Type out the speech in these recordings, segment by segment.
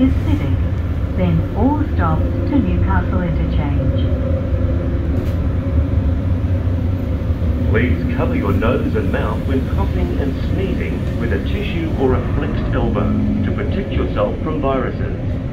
is Civic, then all stops to Newcastle Interchange. Please cover your nose and mouth when coughing and sneezing with a tissue or a flexed elbow to protect yourself from viruses.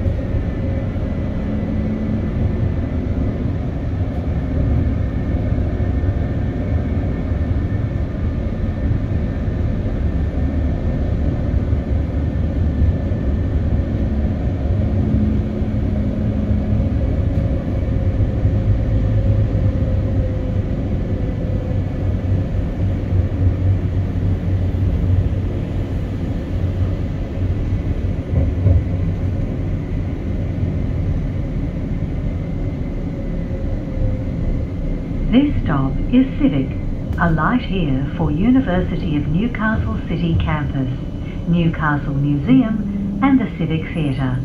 This stop is Civic, a light here for University of Newcastle City Campus, Newcastle Museum and the Civic Theatre.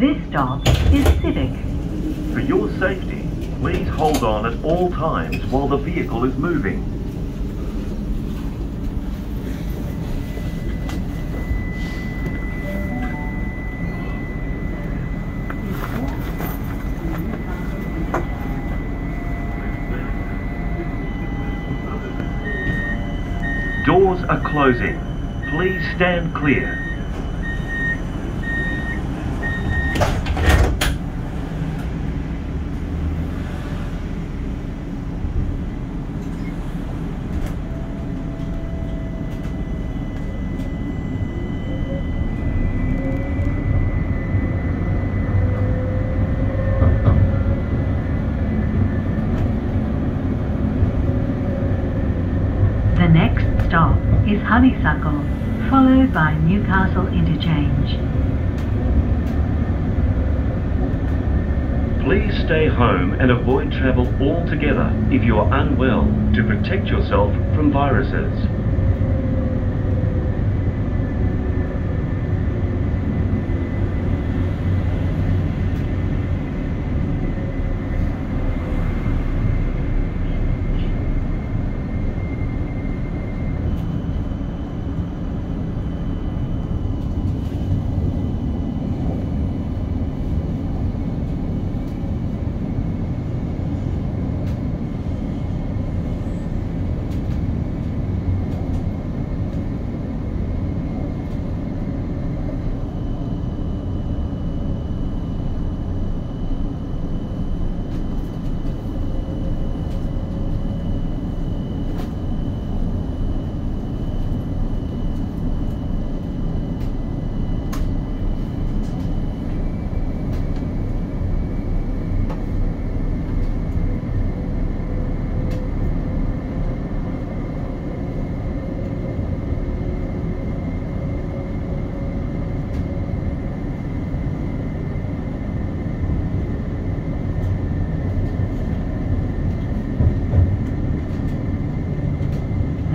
This stop is Civic. For your safety, please hold on at all times while the vehicle is moving. Doors are closing. Please stand clear. The next stop is Honeysuckle, followed by Newcastle Interchange. Please stay home and avoid travel altogether if you are unwell to protect yourself from viruses.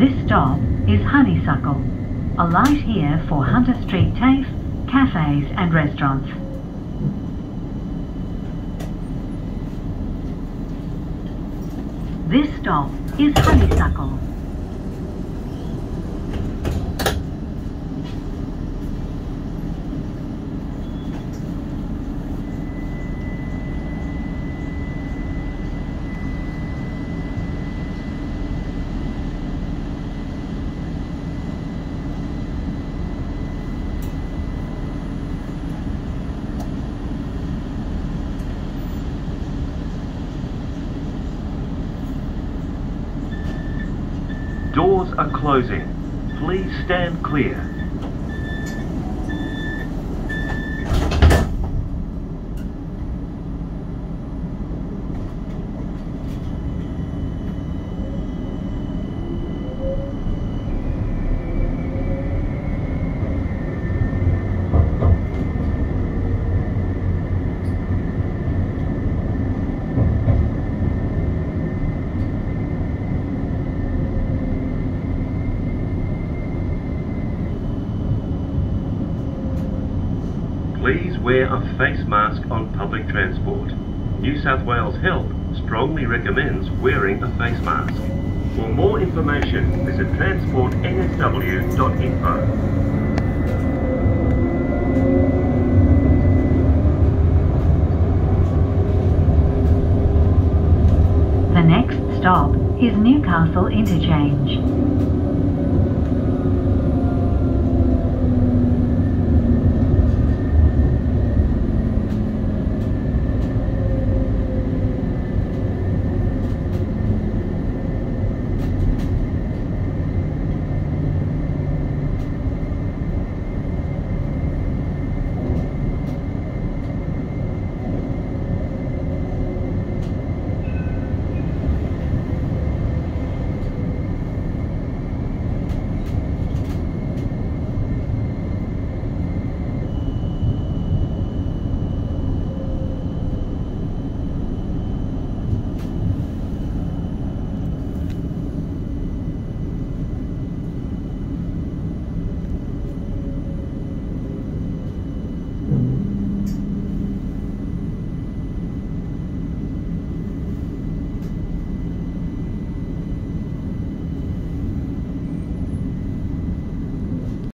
This stop is Honeysuckle, a light here for Hunter Street TAFE, cafes and restaurants. This stop is Honeysuckle. Doors are closing. Please stand clear. Please wear a face mask on public transport. New South Wales Health strongly recommends wearing a face mask. For more information, visit transportnsw.info. The next stop is Newcastle Interchange.